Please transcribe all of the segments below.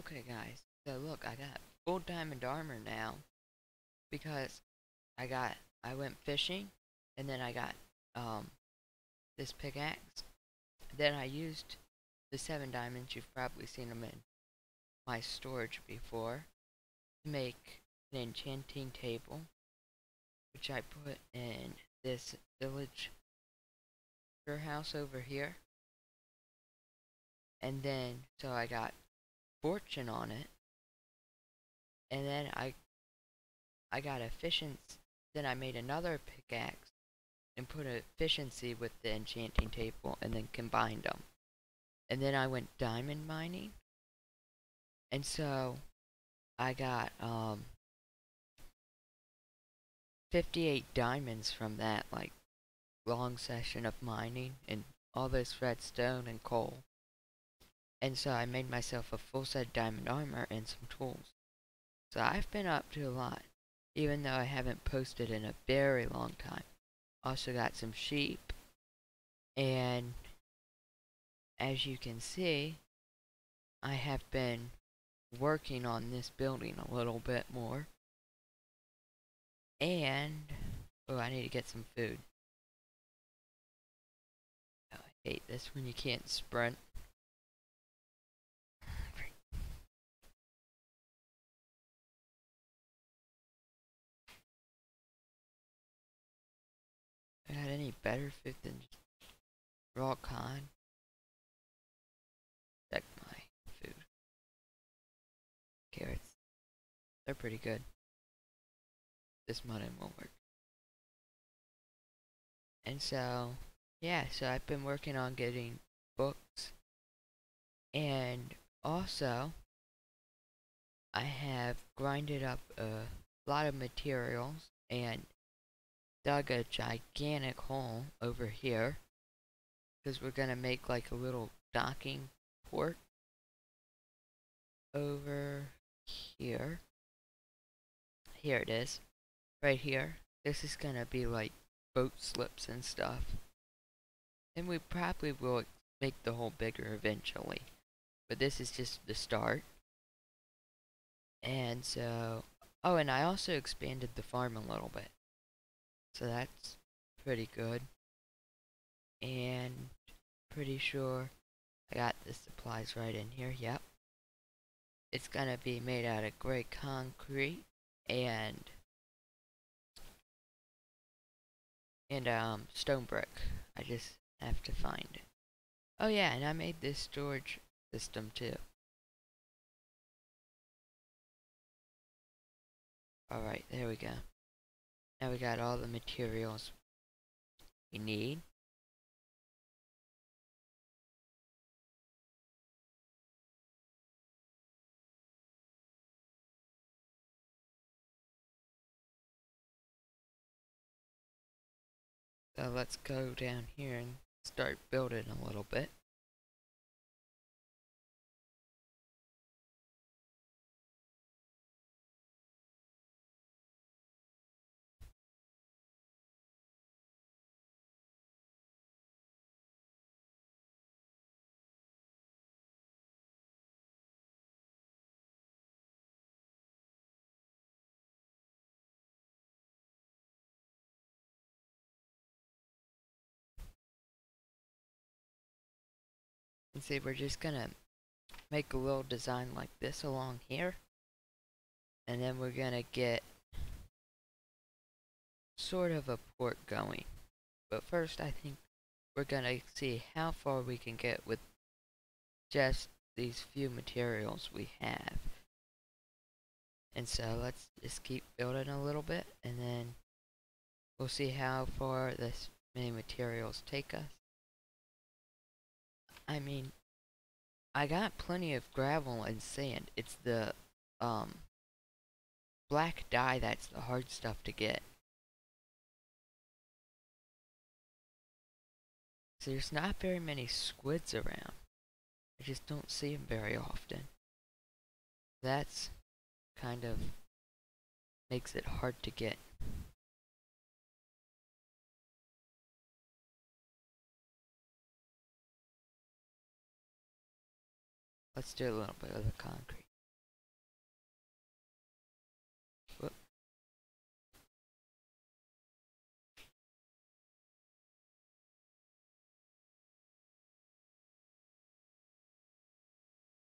Okay, guys. So look, I got full diamond armor now because I got I went fishing and then I got um this pickaxe. Then I used the seven diamonds. You've probably seen them in my storage before to make an enchanting table, which I put in this village house over here. And then, so I got fortune on it. And then I I got efficiency. Then I made another pickaxe and put efficiency with the enchanting table and then combined them. And then I went diamond mining. And so I got um 58 diamonds from that like long session of mining and all this redstone and coal. And so I made myself a full set of diamond armor and some tools. So I've been up to a lot, even though I haven't posted in a very long time. Also got some sheep, and as you can see, I have been working on this building a little bit more. And, oh, I need to get some food. Oh, I hate this when you can't sprint. Better food than raw cod? Check my food. Carrots. They're pretty good. This mutton won't work. And so, yeah, so I've been working on getting books. And also, I have grinded up a lot of materials and dug a gigantic hole over here because we're gonna make like a little docking port over here. Here it is right here. This is gonna be like boat slips and stuff. And we probably will make the hole bigger eventually but this is just the start. And so oh and I also expanded the farm a little bit so that's pretty good. And pretty sure I got the supplies right in here. Yep. It's gonna be made out of gray concrete and and um stone brick. I just have to find it. Oh yeah, and I made this storage system too. Alright, there we go. Now we got all the materials we need. So let's go down here and start building a little bit. See, we're just gonna make a little design like this along here. And then we're gonna get sort of a port going. But first, I think we're gonna see how far we can get with just these few materials we have. And so let's just keep building a little bit and then we'll see how far this many materials take us. I mean, I got plenty of gravel and sand. It's the, um, black dye that's the hard stuff to get. So there's not very many squids around. I just don't see them very often. That's kind of makes it hard to get. Let's do a little bit of the concrete.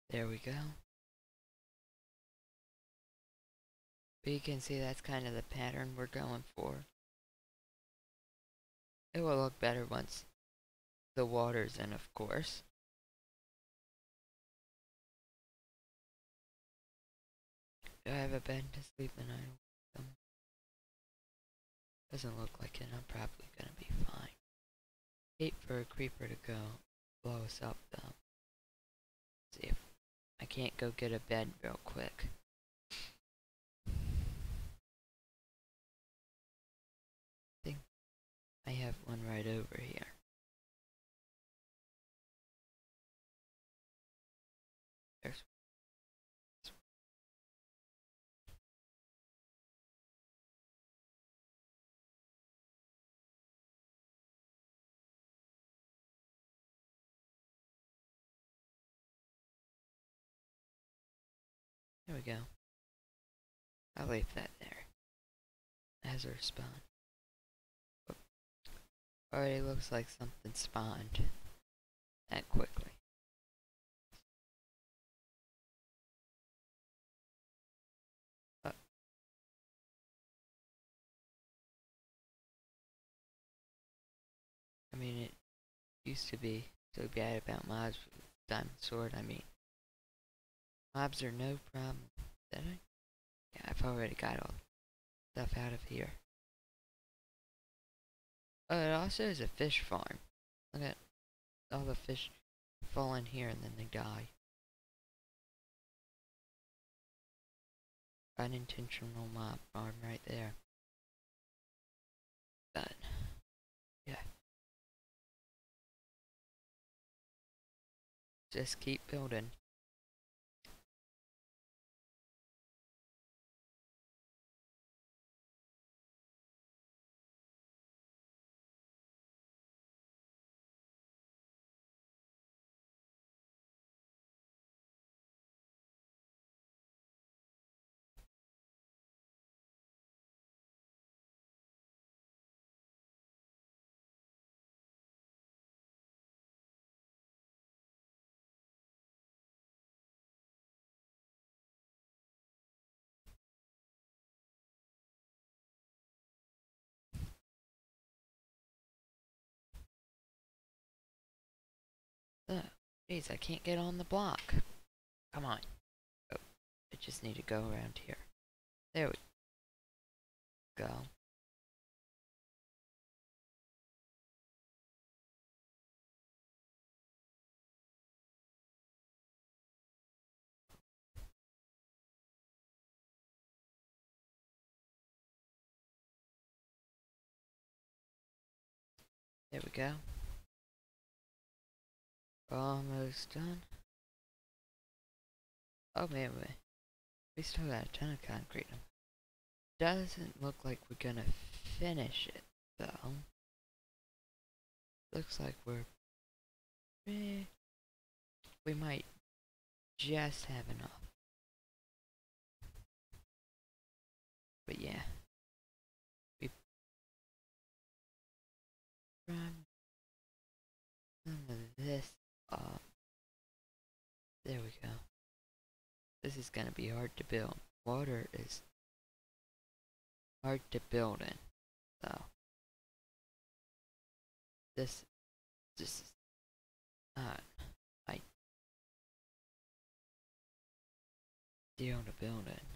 There we go. But you can see that's kind of the pattern we're going for. It will look better once the water's in, of course. Do I have a bed to sleep in? I don't. Doesn't look like it. I'm probably gonna be fine. Wait for a creeper to go blow us up though. see if I can't go get a bed real quick. I think I have one right over here. There we go. I'll leave that there. As our spawn. Already looks like something spawned that quickly. Uh. I mean, it used to be so bad about mobs with diamond sword. I mean, mobs are no problem. Did I? Yeah, I've already got all stuff out of here. Oh, it also is a fish farm. Look at all the fish fall in here and then they die. Unintentional mob farm right there. But, yeah. Just keep building. Jeez, I can't get on the block. Come on. Oh, I just need to go around here. There we go. There we go. Almost done. Oh man, we, we still got a ton of concrete. Doesn't look like we're gonna finish it though. Looks like we're eh, we might just have enough. But yeah. This is gonna be hard to build. Water is hard to build in, so this this is not ideal to build in.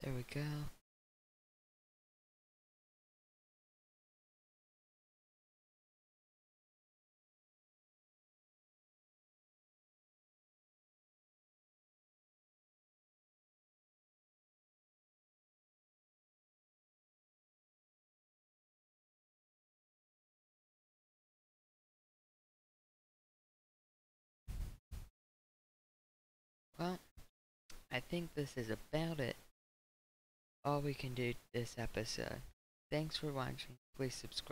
There we go. I think this is about it. All we can do this episode. Thanks for watching. Please subscribe.